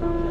thousand.